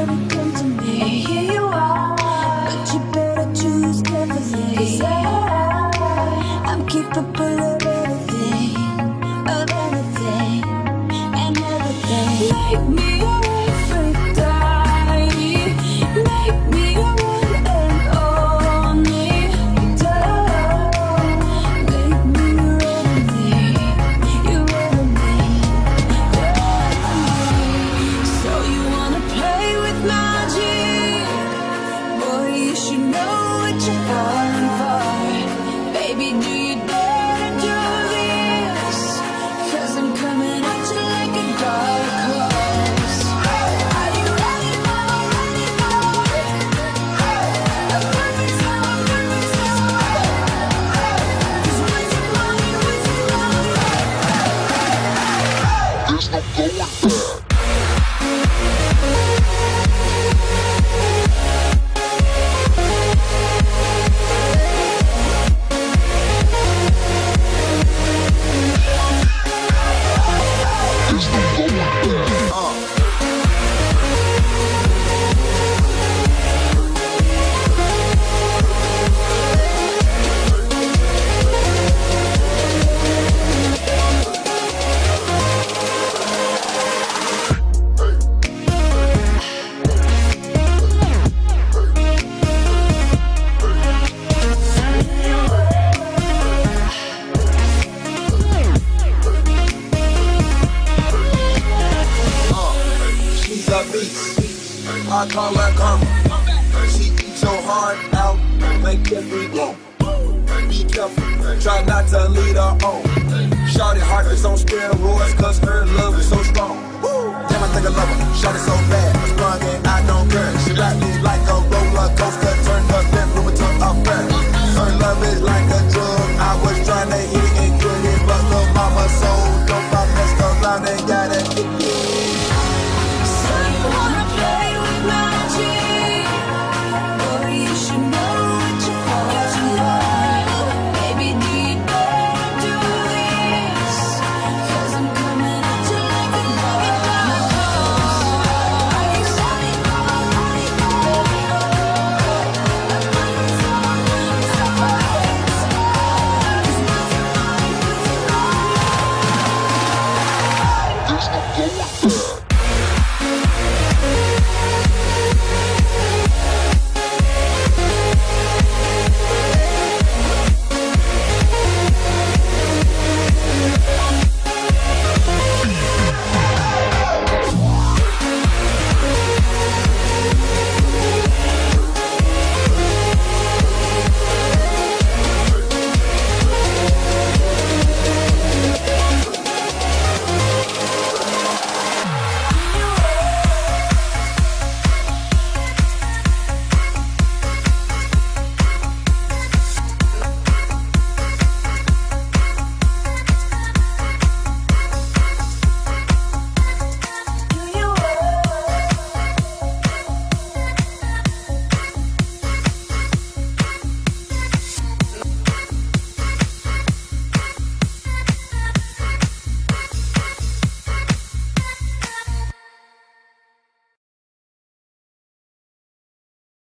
you would give you should know what you're falling for. Baby, do you dare to do this? Cause I'm coming at you like a you ready no I call her karma. She eats your heart out, make every. Be careful, try not to lead her on. Shorty heart is on steroids,